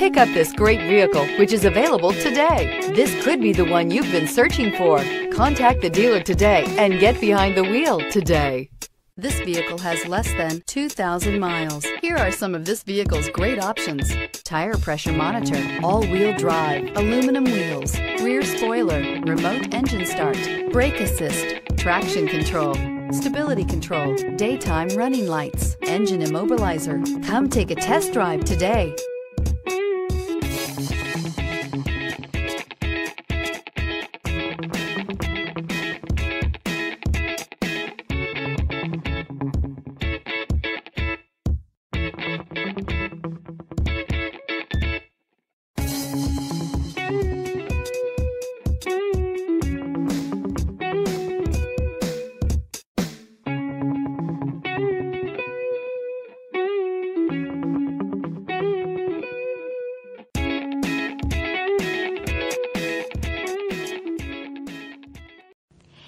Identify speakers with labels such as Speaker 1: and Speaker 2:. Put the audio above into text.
Speaker 1: Pick up this great vehicle, which is available today. This could be the one you've been searching for. Contact the dealer today and get behind the wheel today. This vehicle has less than 2,000 miles. Here are some of this vehicle's great options. Tire pressure monitor, all-wheel drive, aluminum wheels, rear spoiler, remote engine start, brake assist, traction control, stability control, daytime running lights, engine immobilizer. Come take a test drive today.